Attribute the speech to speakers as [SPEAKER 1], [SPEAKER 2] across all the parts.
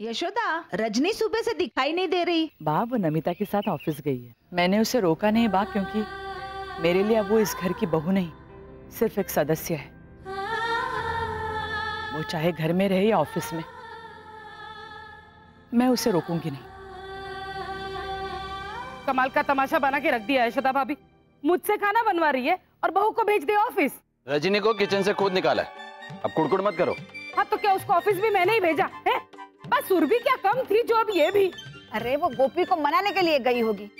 [SPEAKER 1] यशोदा रजनी सुबह से दिखाई नहीं दे रही।
[SPEAKER 2] बा वो नमिता के साथ ऑफ़िस गई है। मैंने उसे रोका नहीं बा क्योंकि मेरे लिए अब वो इस घर की बहू नहीं सिर्फ़ एक सदस्य है। वो चाहे घर में रहे या ऑफ़िस में मैं उसे रोकूँगी नहीं।
[SPEAKER 3] कमाल का तमाशा बना के रख दिया यशोदा भाभी। मुझसे खाना बनवा रही है और बहू को भेज दिया ऑफ़िस।
[SPEAKER 4] रजनी को किचन से खुद निकाला है। अब कुड़कुड़ मत करो।
[SPEAKER 3] हाँ तो क्या उसको ऑफ़िस भी मैंने ही भेजा है? बस सुरभि क्या कम थी जो अब ये भी।
[SPEAKER 1] अरे वो गोपी को मनाने के लिए गई होगी।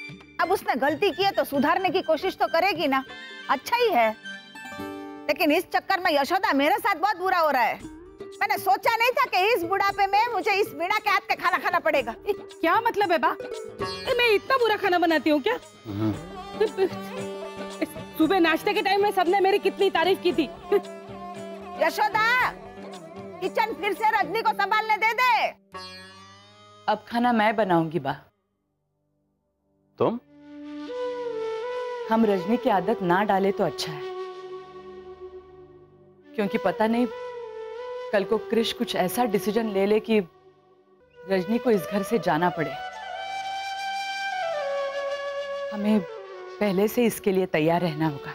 [SPEAKER 1] अब उसने गलती की है तो सुधारने की कोशिश तो करेगी ना। अच्छा ही है। लेकिन इस चक्कर में यशोदा मेरे साथ बहुत बुरा हो रहा है। मैंने सोचा नहीं था कि इस बुढ़ापे में मुझे इस बीड़ा के हाथ का खाना खाना पड़ेगा।
[SPEAKER 3] क्या मतलब है बा? ए, मैं इतना बुरा खाना बनाती हूँ क्या? सुबह नाश्ते के टाइम में सबने मेरी कितनी तारीफ़ की थी।
[SPEAKER 1] यशोदा! किचन फिर से रजनी को संभालने दे दे।
[SPEAKER 2] अब खाना मैं बनाऊँगी बा।
[SPEAKER 4] तुम?
[SPEAKER 2] हम रजनी की आदत ना डाले तो अच्छा है। क्योंकि पता नहीं कल को क्रिश कुछ ऐसा डिसीज़न ले ले कि रजनी को इस घर से जाना पड़े। हमें पहले से इसके लिए तैयार रहना होगा।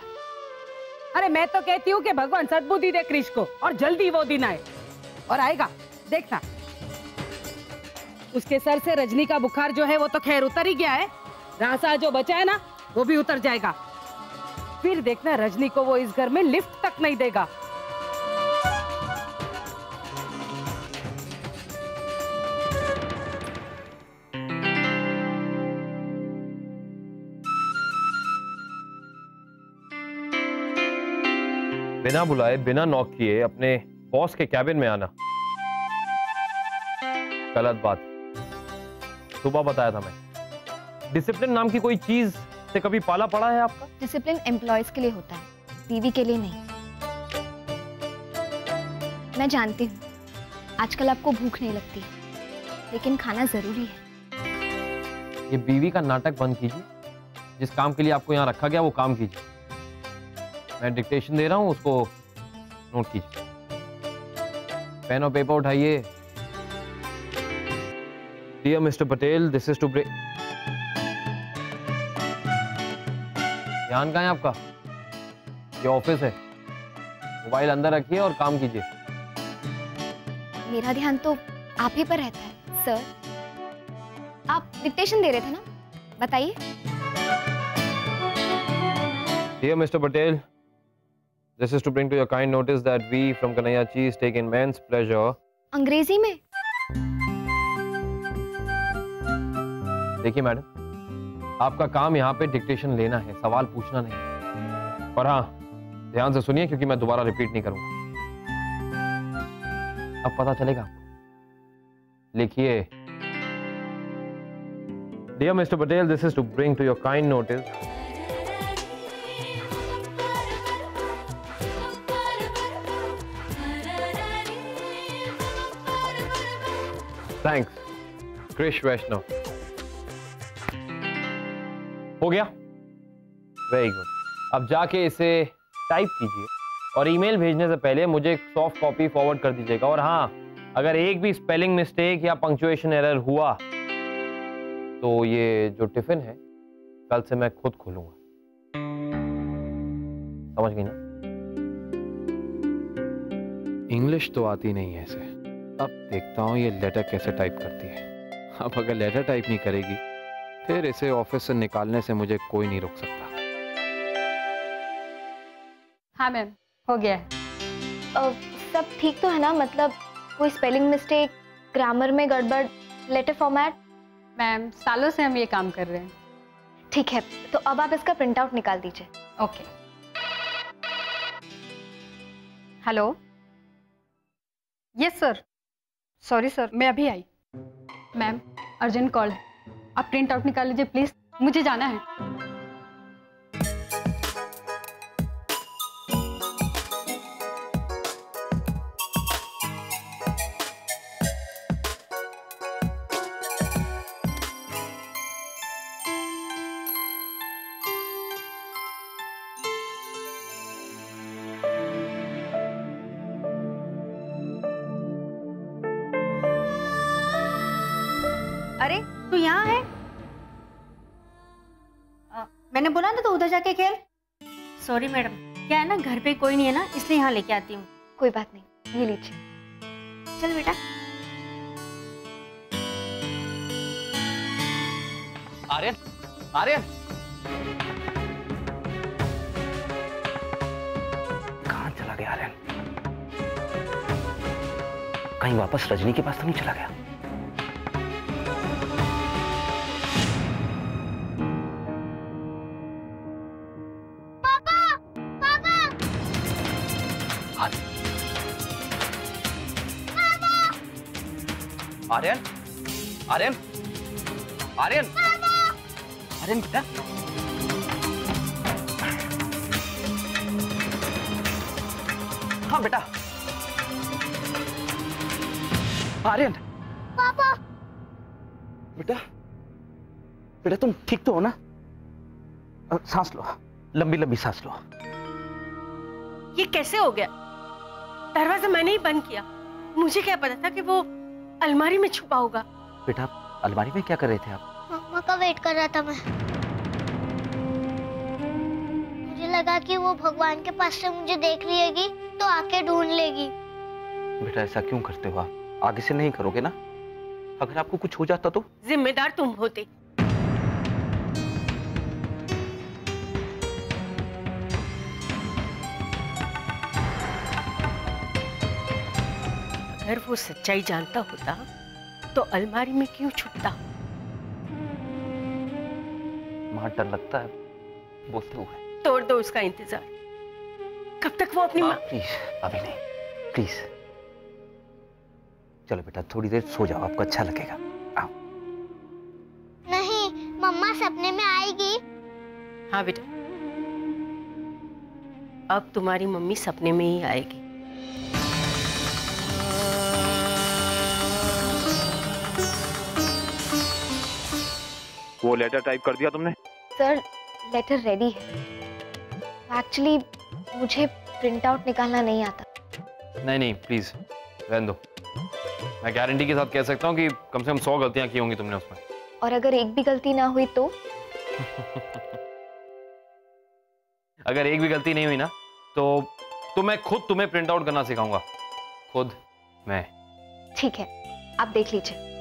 [SPEAKER 3] अरे मैं तो कहती हूँ कि भगवान सद्बुद्धि दे क्रिश को और जल्दी वो दिन आए। और आएगा। देखना। उसके सर से रजनी का बुखार जो है, वो तो खैर उतर ही गया है। रासा जो बचा है ना, वो भी उतर जाएगा। फिर देखना रजनी को वो इस घर में लिफ्ट तक नहीं देगा।
[SPEAKER 5] बिना बुलाए, बिना नॉक किए, अपने बॉस के कैबिन में आना। गलत बात। सुबह बताया था मैं। डिसिप्लिन नाम की कोई चीज़ से कभी पाला पड़ा है आपका?
[SPEAKER 6] डिसिप्लिन एम्प्लॉयज़ के लिए होता है बीवी के लिए नहीं। मैं जानती हूँ आजकल आपको भूख नहीं लगती लेकिन खाना ज़रूरी है।
[SPEAKER 5] ये बीवी का नाटक बंद कीजिए। जिस काम के लिए आपको यहाँ रखा गया वो काम कीजिए। मैं डिक्टेशन दे रहा हूँ उसको नोट कीजिए। पेन और पेपर उठाइए। Dear mister Patel this is to break ध्यान कहाँ है आपका? ये ऑफ़िस है। मोबाइल अंदर रखिए और काम कीजिए।
[SPEAKER 6] मेरा ध्यान तो आप ही पर रहता है सर आप डिक्टेशन दे रहे थे ना? बताइए।
[SPEAKER 5] Dear Mr. Patel, this is to bring to your kind notice that we from Kanaya Cheese take immense pleasure.
[SPEAKER 6] अंग्रेज़ी में?
[SPEAKER 5] देखिए मैडम आपका काम यहाँ पे डिक्टेशन लेना है सवाल पूछना नहीं। और हाँ ध्यान से सुनिए क्योंकि मैं दोबारा रिपीट नहीं करूँगा। अब पता चलेगा आपको। लिखिए। Dear mister Patel this is to bring to your kind notice thanks Krish Vaishnav हो गया? वेरी गुड अब जाके इसे टाइप कीजिए और ईमेल भेजने से पहले मुझे एक सॉफ्ट कॉपी फॉरवर्ड कर दीजिएगा। और हाँ अगर एक भी स्पेलिंग मिस्टेक या पंक्चुएशन एरर हुआ तो ये जो टिफ़िन है, कल से मैं खुद खोलूँगा। समझ गई ना? इंग्लिश तो आती नहीं है इसे अब देखता हूँ ये लेटर कैसे टाइप करती है। अब अगर लेटर टाइप नहीं करेगी फिर इसे ऑफ़िस से निकालने से मुझे कोई नहीं रोक सकता।
[SPEAKER 7] हाँ मैम हो गया है।
[SPEAKER 6] अ, सब ठीक तो है ना? मतलब कोई स्पेलिंग मिस्टेक ग्रामर में गड़बड़ लेटर फॉर्मेट
[SPEAKER 7] मैम सालों से हम ये काम कर रहे हैं।
[SPEAKER 6] ठीक है तो अब आप इसका प्रिंट आउट निकाल दीजिए।
[SPEAKER 7] Okay hello yes sir sorry sir मैं अभी आई। मैम अर्जेंट कॉल आप प्रिंट आउट निकाल लीजिए प्लीज़ मुझे जाना है।
[SPEAKER 8] जाके खेल। सॉरी मैडम क्या है ना घर पे कोई नहीं है ना इसलिए यहाँ लेके आती हूँ।
[SPEAKER 7] कोई बात नहीं ये लीजिए।
[SPEAKER 8] चल बेटा।
[SPEAKER 9] आर्यन आर्यन। कहाँ चला गया आर्यन? कहीं वापस रजनी के पास तो नहीं चला गया? आर्यन आर्यन आर्यन बेटा हाँ बेटा आर्यन पापा बेटा बेटा तुम ठीक तो हो ना सांस लो लंबी लंबी सांस लो
[SPEAKER 8] ये कैसे हो गया? दरवाज़ा मैंने ही बंद किया। मुझे क्या पता था कि वो अलमारी में छुपा होगा।
[SPEAKER 9] बेटा अलमारी में क्या कर रहे थे आप?
[SPEAKER 10] मम्मा का वेट कर रहा था मैं। मुझे लगा कि वो भगवान के पास से मुझे देख लिएगी तो आके ढूंढ लेगी।
[SPEAKER 9] बेटा ऐसा क्यों करते हो आप? आगे से नहीं करोगे ना? अगर आपको कुछ हो जाता तो?
[SPEAKER 8] जिम्मेदार तुम होते। अगर वो सच्चाई जानता होता तो अलमारी में क्यों छुपता
[SPEAKER 9] वहाँ डर लगता है। बोलते हुए
[SPEAKER 8] तोड़ दो उसका इंतज़ार। कब तक वो अपनी माँ
[SPEAKER 9] प्लीज़ अभी नहीं। प्लीज़ चलो बेटा थोड़ी देर सो जाओ आपको अच्छा लगेगा। आओ।
[SPEAKER 10] नहीं मम्मा सपने में आएगी।
[SPEAKER 8] हाँ बेटा। अब तुम्हारी मम्मी सपने में ही आएगी।
[SPEAKER 11] वो लेटर टाइप कर दिया तुमने?
[SPEAKER 7] सर लेटर रेडी है। एक्चुअली मुझे प्रिंट आउट निकालना नहीं आता।
[SPEAKER 5] नहीं नहीं प्लीज़ रहने दो। मैं गारंटी के साथ कह सकता हूँ कि कम से कम सौ गलतियाँ की होंगी तुमने उसमें।
[SPEAKER 7] और अगर एक भी गलती ना हुई तो?
[SPEAKER 5] अगर एक भी गलती नहीं हुई ना तो तो मैं खुद तुम्हें प्रिंट आउट करना सिखाऊँगा। खुद मैं।
[SPEAKER 7] ठीक है आप देख लीजिए।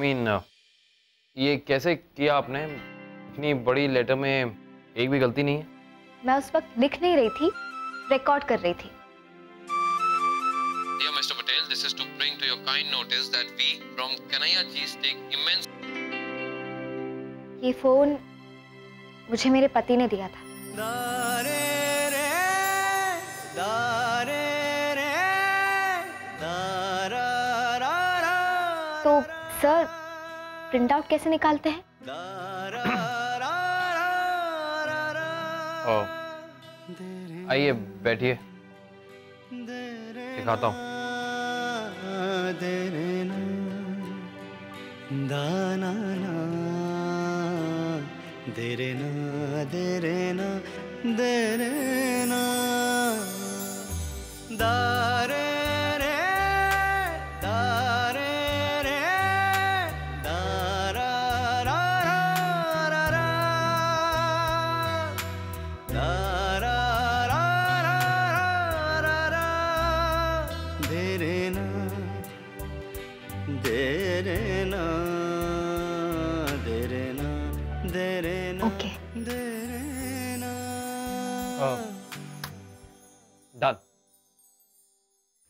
[SPEAKER 5] आई मीन ये कैसे किया आपने इतनी बड़ी लेटर में एक भी गलती नहीं है
[SPEAKER 7] मैं उस वक्त लिख नहीं रही थी रिकॉर्ड कर रही थी
[SPEAKER 6] Dear Mr. Patel, this is to bring to your kind notice that we from Kanaya Cheese take immense
[SPEAKER 7] ये फ़ोन मुझे मेरे पति ने दिया था तो सर प्रिंट आउट कैसे निकालते हैं?
[SPEAKER 5] ओ, आइए बैठिए। दिखाता हूँ।
[SPEAKER 12] दाना ना देरे ना देरे ना देरे ना दारे देरे ना देरे ना देरे ना देरे ना
[SPEAKER 7] ओके
[SPEAKER 12] देरे ना
[SPEAKER 5] डन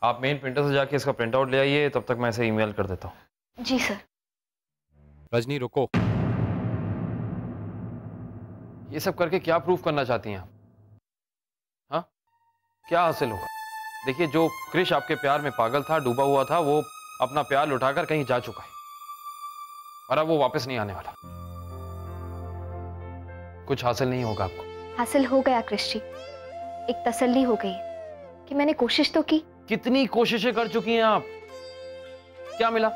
[SPEAKER 5] आप मेन प्रिंटर से जाके इसका प्रिंट आउट ले आइए तब तक मैं इसे ईमेल कर देता हूँ।
[SPEAKER 7] जी सर
[SPEAKER 9] रजनी रुको।
[SPEAKER 5] ये सब करके क्या प्रूफ करना चाहती हैं आप? हाँ? क्या हासिल होगा? देखिए जो क्रिश आपके प्यार में पागल था डूबा हुआ था वो अपना प्यार लुटाकर कहीं जा चुका है। और अब वो वापस नहीं आने वाला। कुछ हासिल नहीं होगा आपको।
[SPEAKER 7] हासिल हो गया क्रिस्टी एक तसल्ली हो गई कि मैंने कोशिश तो की।
[SPEAKER 5] कितनी कोशिशें कर चुकी हैं आप? क्या मिला?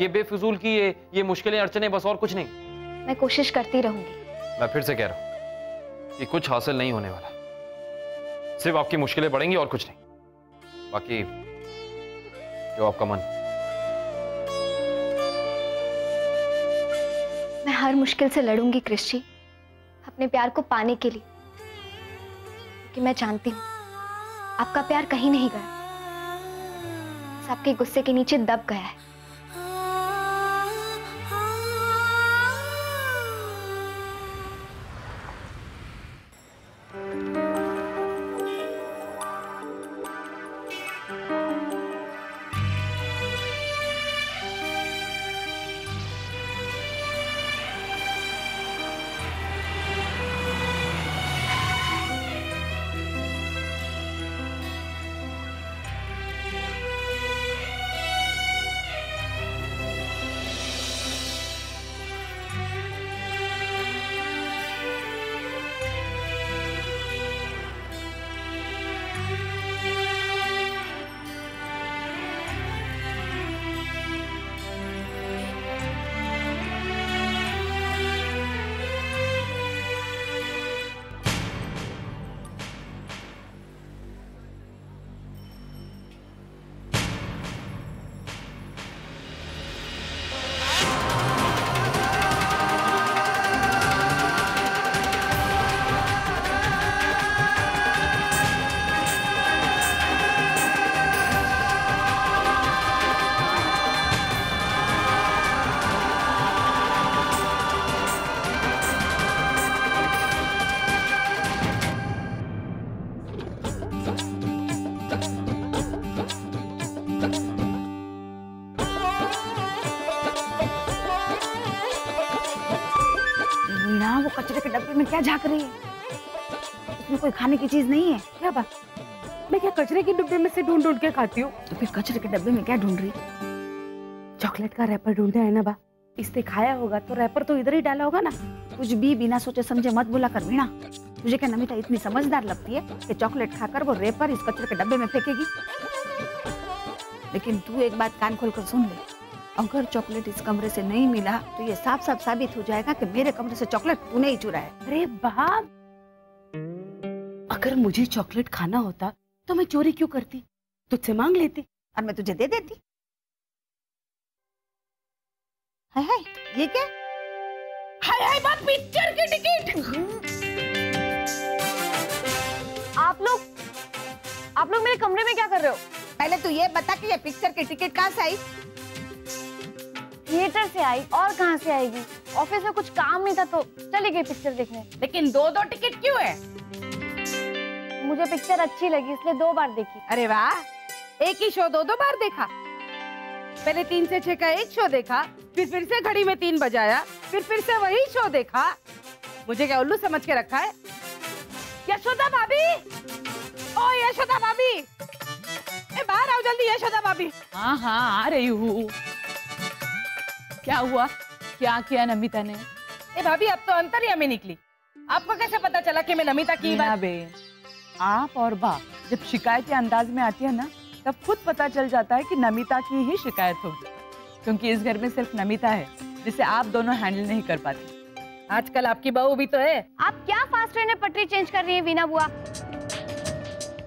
[SPEAKER 5] ये बेफिजूल की ये ये मुश्किलें अड़चने बस और कुछ नहीं।
[SPEAKER 7] मैं कोशिश करती रहूँगी।
[SPEAKER 5] मैं फिर से कह रहा हूँ कि कुछ हासिल नहीं होने वाला। सिर्फ़ आपकी मुश्किलें बढ़ेंगी और कुछ नहीं। बाकी जो आपका मन।
[SPEAKER 7] मैं हर मुश्किल से लड़ूँगी, क्रिस्टी, अपने प्यार को पाने के लिए। कि मैं जानती हूँ, आपका प्यार कहीं नहीं गया। आपके गुस्से के नीचे दब गया है।
[SPEAKER 1] क्या झाँक रही है। उसमें कोई खाने की चीज़ नहीं है।
[SPEAKER 3] क्या बात? मैं क्या कचरे के डिब्बे में से ढूंढ ढूंढ के खाती हूँ?
[SPEAKER 1] तो फिर कचरे के डब्बे में क्या ढूंढ रही?
[SPEAKER 3] चॉकलेट का रैपर ढूंढा है ना बा। इसने खाया होगा तो रैपर तो इधर ही डाला होगा ना।
[SPEAKER 1] कुछ भी बिना सोचे समझे मत बोला कर मीना तुझे क्या नमिता इतनी समझदार लगती है कि चॉकलेट खाकर वो रेपर इस कचरे के डब्बे में फेंकेगी? लेकिन तू एक बात कान खोल कर सुन ले। अगर चॉकलेट इस कमरे से नहीं मिला तो ये साफ़ साफ़ साबित हो जाएगा कि मेरे कमरे से चॉकलेट तूने ही चुरा है
[SPEAKER 3] अरे बाप! अगर मुझे चॉकलेट खाना होता तो मैं चोरी क्यों करती? तुझसे मांग लेती
[SPEAKER 1] और मैं तुझे दे देती। हाय हाय ये क्या?
[SPEAKER 3] हाय हाय बाप पिक्चर की टिकट!
[SPEAKER 7] आप लोग आप लोग मेरे कमरे में क्या कर रहे हो?
[SPEAKER 1] पहले तू ये बता कि ये पिक्चर की टिकट कहाँ से आई?
[SPEAKER 7] थिएटर से आई और कहाँ से आएगी? ऑफ़िस में कुछ काम नहीं था तो चली गई पिक्चर देखने।
[SPEAKER 3] लेकिन दो दो टिकट क्यों है?
[SPEAKER 7] मुझे पिक्चर अच्छी लगी इसलिए दो बार देखी।
[SPEAKER 3] अरे वाह एक ही शो दो दो बार देखा। पहले तीन से छह का एक शो देखा फिर फिर से घड़ी में तीन बजाया फिर फिर से वही शो देखा। मुझे क्या उल्लू समझ के रखा है? यशोदा भाभी! ओ यशोदा भाभी! ए बाहर आओ जल्दी यशोदा भाभी।
[SPEAKER 2] हाँ हाँ आ रही हूँ। क्या हुआ? क्या किया नमिता ने?
[SPEAKER 3] ए भाभी अब तो अंतर्यामी निकली। आपको कैसे पता चला कि मैं नमिता की बात
[SPEAKER 2] बेन आप और बा जब शिकायत के अंदाज में आती है ना तब खुद पता चल जाता है कि नमिता की ही शिकायत होगी। क्योंकि इस घर में सिर्फ़ नमिता है जिसे आप दोनों हैंडल नहीं कर पाते।
[SPEAKER 3] आजकल आपकी बहू भी तो है।
[SPEAKER 7] आप क्या फास्ट ट्रेन में पटरी चेंज कर रही है वीना बुआ?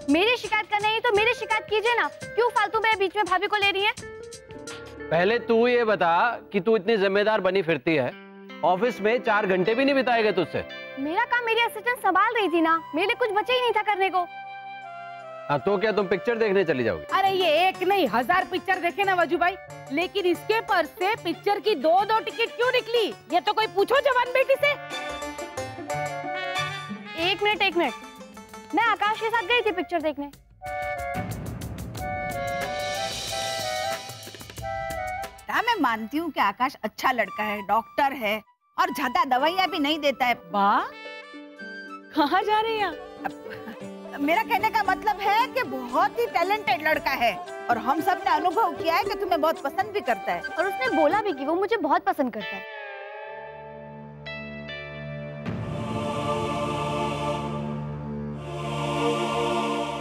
[SPEAKER 7] मेरी शिकायत करना है तो मेरी शिकायत कीजिए ना। क्यों फालतू में बीच में भाभी को ले रही है?
[SPEAKER 4] पहले तू ये बता कि तू इतनी जिम्मेदार बनी फिरती है। ऑफ़िस में चार घंटे भी नहीं बिताएगा तुझसे।
[SPEAKER 7] मेरा काम मेरी असिस्टेंट संभाल रही थी ना। मेरे लिए कुछ बचे ही नहीं था करने को।
[SPEAKER 4] हाँ तो क्या तुम पिक्चर देखने चली जाओगी?
[SPEAKER 3] अरे ये एक नहीं हज़ार पिक्चर देखे ना वज़ू भाई। लेकिन इसके पर्स से पिक्चर की दो दो टिकट क्यों निकली? ये तो कोई पूछो जवान बेटी से।
[SPEAKER 7] एक मिनट एक मिनट। मैं आकाश के साथ गई थी पिक्चर देखने।
[SPEAKER 1] हाँ मैं मानती हूँ कि आकाश अच्छा लड़का है डॉक्टर है और ज़्यादा दवाइयाँ भी नहीं देता है।
[SPEAKER 2] बा कहाँ जा रही हैं
[SPEAKER 1] मेरा कहने का मतलब है कि बहुत ही टैलेंटेड लड़का है और हम सबने अनुभव किया है कि तुम्हें बहुत पसंद भी करता है।
[SPEAKER 7] और उसने बोला भी कि वो मुझे बहुत पसंद करता है।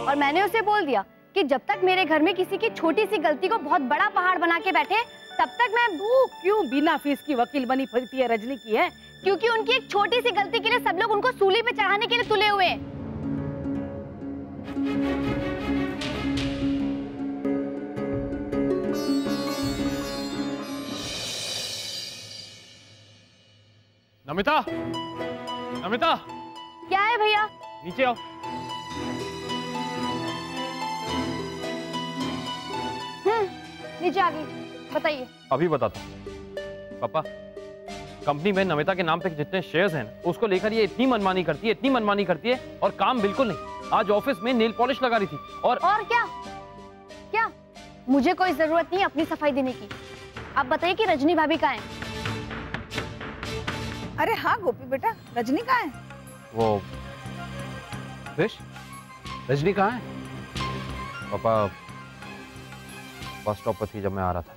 [SPEAKER 7] और मैंने उसे बोल दिया कि जब तक मेरे घर में किसी की छोटी सी गलती को बहुत बड़ा पहाड़ बना के बैठे तब तक मैं
[SPEAKER 3] तू क्यों बिना फ़ीस की वकील बनी फिरती है रजनी की है?
[SPEAKER 7] क्योंकि उनकी एक छोटी सी गलती के लिए सब लोग उनको सूली पे चढ़ाने के लिए तुले हुए
[SPEAKER 5] नमिता नमिता।
[SPEAKER 7] क्या है भैया?
[SPEAKER 5] नीचे आओ।
[SPEAKER 7] हम्म नीचे आ गई। बताइए।
[SPEAKER 5] अभी बताता हूँ। पापा कंपनी में नमिता के नाम पे जितने शेयर्स हैं उसको लेकर ये इतनी मनमानी करती है इतनी मनमानी करती है और काम बिल्कुल नहीं। आज ऑफ़िस में नेल पॉलिश लगा रही थी और
[SPEAKER 7] और क्या? क्या? मुझे कोई ज़रूरत नहीं अपनी सफ़ाई देने की। आप बताइए कि रजनी भाभी कहाँ है?
[SPEAKER 1] अरे हाँ गोपी बेटा रजनी कहाँ है?
[SPEAKER 5] वो
[SPEAKER 4] कृष रजनी कहाँ है?
[SPEAKER 5] पापा बस स्टॉप पर थी जब मैं आ रहा था।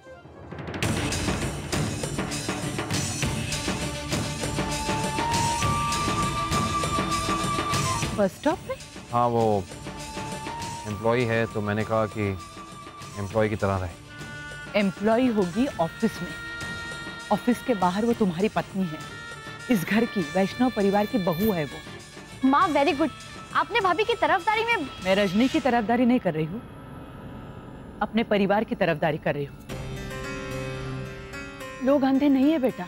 [SPEAKER 2] बस स्टॉप पे?
[SPEAKER 5] हाँ वो एम्प्लॉय है तो मैंने कहा कि एम्प्लॉय की तरह रहे।
[SPEAKER 2] एम्प्लॉय होगी ऑफ़िस में। ऑफ़िस के बाहर वो तुम्हारी पत्नी है। इस घर की वैष्णव परिवार की बहू है वो।
[SPEAKER 7] माँ वेरी गुड आपने भाभी की तरफदारी में
[SPEAKER 2] मैं रजनी की तरफदारी नहीं कर रही हूँ। अपने परिवार की तरफदारी कर रही हूँ। लोग अंधे नहीं है बेटा।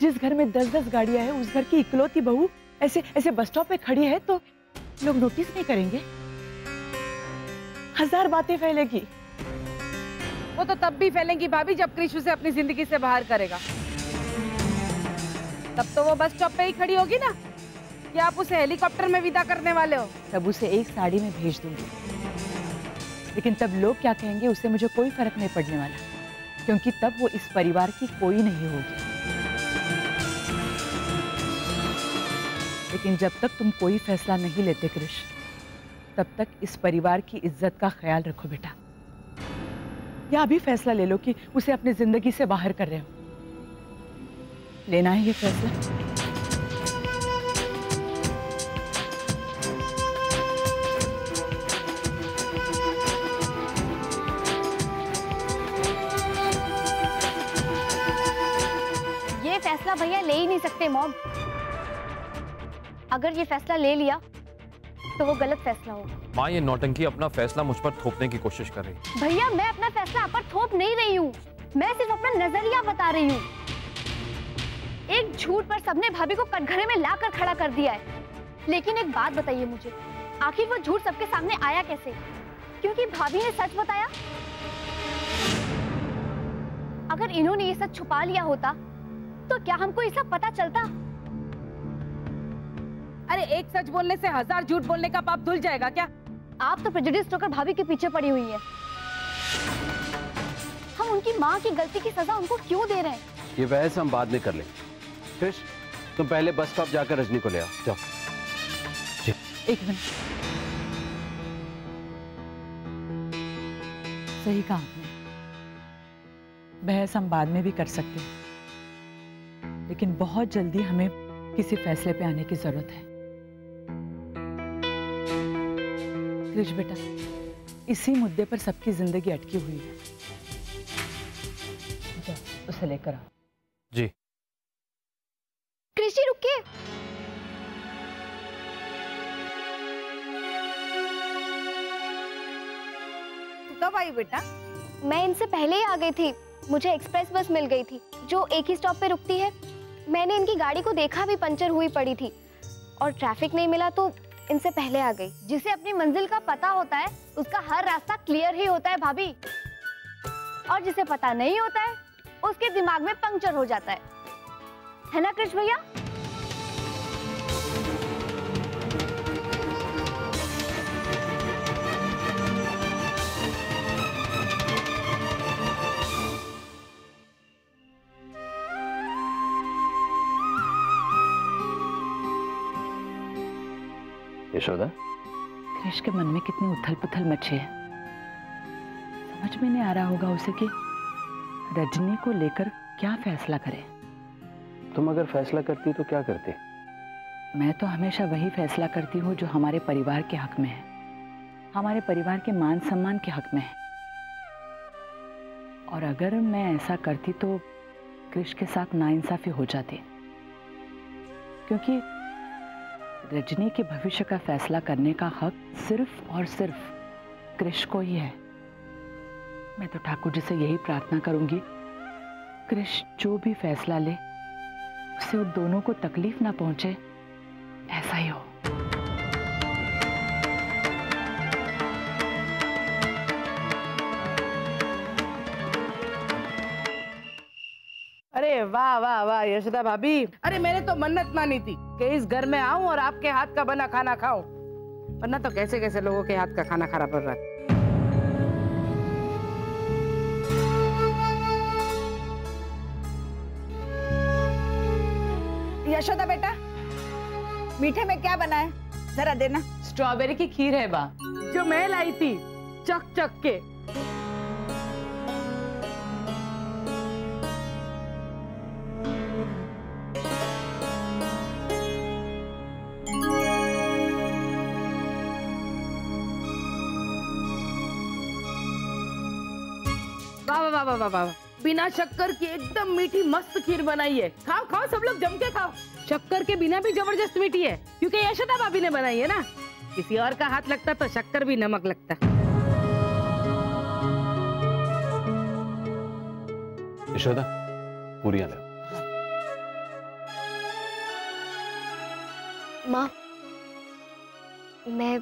[SPEAKER 2] जिस घर में दस दस गाड़ियाँ है उस घर की इकलौती बहू ऐसे ऐसे बस स्टॉप पे खड़ी है तो लोग नोटिस नहीं करेंगे। हज़ार बातें फैलेगी।
[SPEAKER 3] वो तो तब भी फैलेंगी भाभी, जब क्रिश उसे अपनी ज़िंदगी से बाहर करेगा। तब तो वो बस स्टॉप पे ही खड़ी होगी ना, कि आप उसे हेलीकॉप्टर में विदा करने वाले हो।
[SPEAKER 2] तब उसे एक साड़ी में भेज दूँगी। लेकिन तब लोग क्या कहेंगे, उससे मुझे कोई फ़र्क नहीं पड़ने वाला, क्योंकि तब वो इस परिवार की कोई नहीं होगी। लेकिन जब तक तुम कोई फैसला नहीं लेते कृष तब तक इस परिवार की इज़्ज़त का ख्याल रखो बेटा। या अभी फैसला ले लो कि उसे अपनी ज़िंदगी से बाहर कर रहे हो। लेना है ये फैसला?
[SPEAKER 7] ये फैसला भैया ले ही नहीं सकते मॉम। अगर ये फैसला ले लिया तो वो गलत फैसला होगा।
[SPEAKER 5] माँ ये नौटंकी अपना फैसला मुझ पर थोपने की कोशिश कर रही
[SPEAKER 7] भैया मैं अपना फैसला आप पर थोप नहीं रही हूँ। मैं सिर्फ़ अपना नज़रिया बता रही हूँ। एक झूठ पर सबने भाभी को कटघरे में लाकर खड़ा कर दिया है। लेकिन एक बात बताइए मुझे आखिर वो झूठ सबके सामने आया कैसे? क्योंकि भाभी ने सच बताया? अगर इन्होंने ये सच छुपा लिया होता तो क्या हमको ये सब पता चलता?
[SPEAKER 3] अरे एक सच बोलने से हज़ार झूठ बोलने का पाप धुल जाएगा क्या?
[SPEAKER 7] आप तो प्रेजुडिस होकर भाभी के पीछे पड़ी हुई है। हम उनकी माँ की गलती की सजा उनको क्यों दे रहे हैं?
[SPEAKER 4] ये बहस हम बाद में कर लेंगे कृष तुम पहले बस स्टॉप जाकर रजनी को ले आओ। जाओ।
[SPEAKER 2] एक मिनट। सही कहा आपने। बहस हम बाद में भी कर सकते हैं। लेकिन बहुत जल्दी हमें किसी फैसले पे आने की ज़रूरत है। कृष बेटा इसी मुद्दे पर सबकी ज़िंदगी अटकी हुई है। जाओ उसे लेकर आओ
[SPEAKER 5] जी।
[SPEAKER 7] कृषि रुकिए।
[SPEAKER 1] कब आई बेटा?
[SPEAKER 7] मैं इनसे पहले ही आ गई थी। मुझे एक्सप्रेस बस मिल गई थी जो एक ही स्टॉप पे रुकती है। मैंने इनकी गाड़ी को देखा भी पंचर हुई पड़ी थी। और ट्रैफ़िक नहीं मिला तो इनसे पहले आ गई। जिसे अपनी मंजिल का पता होता है, उसका हर रास्ता क्लियर ही होता है भाभी। और जिसे पता नहीं होता है, उसके दिमाग में पंक्चर हो जाता है। है ना, कृष्ण भैया?
[SPEAKER 4] यशोदा?
[SPEAKER 2] कृष के मन में कितनी उथल पुथल मची है। समझ में नहीं आ रहा होगा उसे कि रजनी को लेकर क्या फैसला करे।
[SPEAKER 4] तुम अगर फैसला करती तो क्या करती?
[SPEAKER 2] मैं तो हमेशा वही फैसला करती हूँ जो हमारे परिवार के हक में है। हमारे परिवार के मान सम्मान के हक में है। और अगर मैं ऐसा करती तो कृष के साथ नाइंसाफी हो जाती। क्योंकि रजनी के भविष्य का फैसला करने का हक सिर्फ़ और सिर्फ़ कृष को ही है। मैं तो ठाकुर जी से यही प्रार्थना करूँगी, कृष जो भी फैसला ले, उसे उन दोनों को तकलीफ़ ना पहुँचे, ऐसा ही हो।
[SPEAKER 3] वाह वाह वाह यशोदा भाभी। अरे मैंने तो मन्नत मानी थी कि इस घर में आऊँ और आपके हाथ का बना खाना खाऊं। वरना तो कैसे कैसे लोगों के हाथ का खाना खाना पड़ रहा है।
[SPEAKER 1] यशोदा बेटा मीठे में क्या बना है? जरा देना।
[SPEAKER 2] स्ट्रॉबेरी की खीर है बा।
[SPEAKER 3] जो मैं लाई थी चक चक के। वाह वाह वाह बिना शक्कर की एकदम मीठी मस्त खीर बनाई है। खाओ खाओ सब लोग जम के खाओ। शक्कर के बिना भी ज़बरदस्त मीठी है क्योंकि यशोदा भाभी ने बनाई है ना। किसी और का हाथ लगता तो शक्कर भी नमक लगता।
[SPEAKER 4] यशोदा पूरियाँ ले
[SPEAKER 7] माँ मैं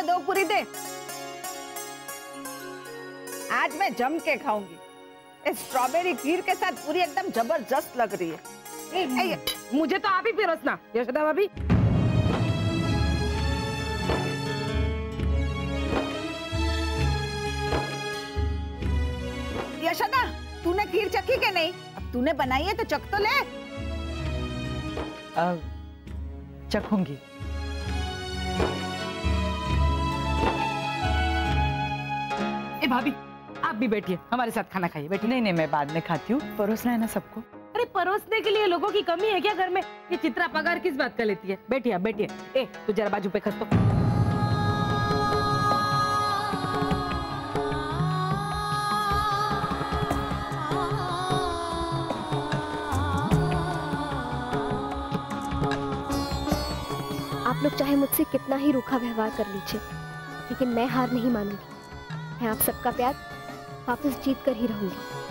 [SPEAKER 1] मुझे दो पूरी दे। आज मैं जम के खाऊँगी। इस स्ट्रॉबेरी खीर के साथ पूरी एकदम ज़बरदस्त लग रही है।
[SPEAKER 3] ए, ए, मुझे तो आप ही पिरोसना। यशोदा भाभी।
[SPEAKER 1] यशोदा तूने खीर चखी के नहीं? अब तूने बनाई है तो चख तो ले।
[SPEAKER 2] अब चखूँगी।
[SPEAKER 3] भाभी आप भी बैठिए हमारे साथ खाना खाइए बैठिए।
[SPEAKER 2] नहीं नहीं मैं बाद में खाती हूँ। परोसना है ना सबको।
[SPEAKER 3] अरे परोसने के लिए लोगों की कमी है क्या घर में? ये चित्रा पगार किस बात का लेती है? बैठिए आप बैठिए। ए तू जरा बाजू पे खस तो।
[SPEAKER 7] आप लोग चाहे मुझसे कितना ही रूखा व्यवहार कर लीजिए लेकिन मैं हार नहीं मानूँगी। मैं आप सबका प्यार वापस जीत कर ही रहूँगी।